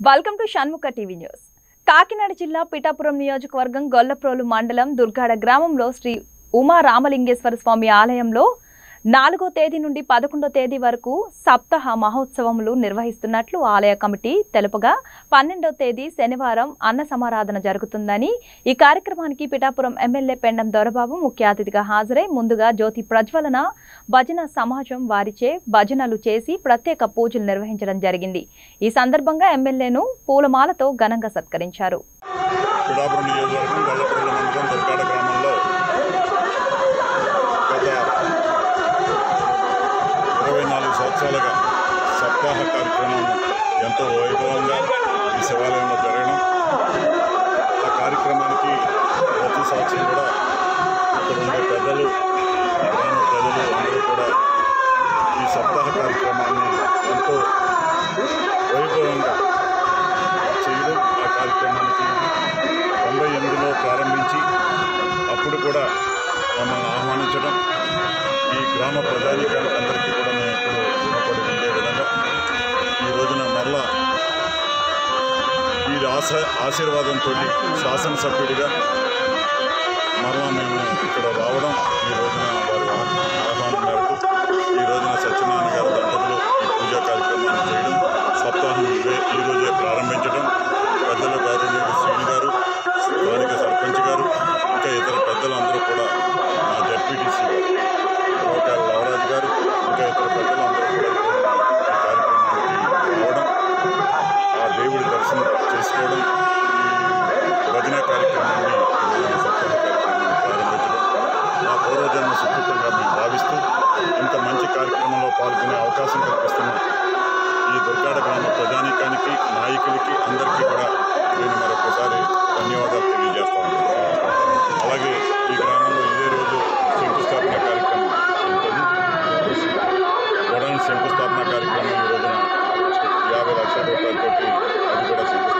Welcome to Shanmukha TV news. Kakinada జిల్లా పిఠాపురం నియోజకవర్గం గొల్లప్రోలు మండలం దుర్గాడ గ్రామంలో శ్రీ ఉమా రామలింగేశ్వర స్వామి ఆలయంలో నాలుగో తేదీ నుండి పదకొండో తేదీ వరకు సప్తాహ మహోత్సవములు నిర్వహిస్తున్నట్లు ఆలయ కమిటీ తెలుపగా పన్నెండో తేదీ శనివారం అన్న సమారాధన జరుగుతుందని ఈ కార్యక్రమానికి పిఠాపురం ఎమ్మెల్యే పెండం దొరబాబు ముఖ్య అతిథిగా హాజరై ముందుగా జ్యోతి ప్రజ్వలన భజన సమాజం వారిచే భజనలు చేసి ప్రత్యేక పూజలు నిర్వహించడం జరిగింది. ఈ సందర్భంగా ఎమ్మెల్యేను పూలమాలతో ఘనంగా సత్కరించారు. సంవత్సరాలుగా సప్తాహ కార్యక్రమం ఎంతో వైభవంగా ఈ శివాలయంలో జరగడం. ఆ కార్యక్రమానికి ప్రతి సంవత్సరం కూడా ఇక్కడ ఉండే పెద్దలు గ్రామ ప్రజలు అందరూ కూడా ఈ సప్తాహ కార్యక్రమాన్ని ఎంతో వైభవంగా చేయడం ఆ కార్యక్రమానికి తొంభై ఎనిమిదిలో ప్రారంభించి అప్పుడు కూడా మమ్మల్ని ఆహ్వానించడం ఈ గ్రామ ప్రజాధికారి ఆశ ఆశీర్వాదంతో శాసనసభ్యుడిగా మరలా మేము ఇక్కడ రావడం ఈ రోజున వారి చేసుకోవడం ఈ భజన కార్యక్రమాన్ని ఈ సప్తాహ కార్యక్రమాన్ని ప్రారంభించడం మా పూర్వజన్మ సుకృతంగా మేము భావిస్తూ ఇంత మంచి కార్యక్రమంలో పాల్గొనే అవకాశం కల్పిస్తున్న ఈ దుర్గాడ గ్రామ ప్రజానీకానికి నాయకులకి అందరికీ కూడా నేను మరొకసారి ధన్యవాదాలు తెలియజేస్తాను అలాగే ఈ గ్రామంలో ఇదే రోజు శంకుస్థాపన కార్యక్రమం ఉంటుంది. గొడవల శంకుస్థాపన కార్యక్రమం ఈ రోజున యాభై లక్షల రూపాయలతోటి అది కూడా శంకుస్థాపన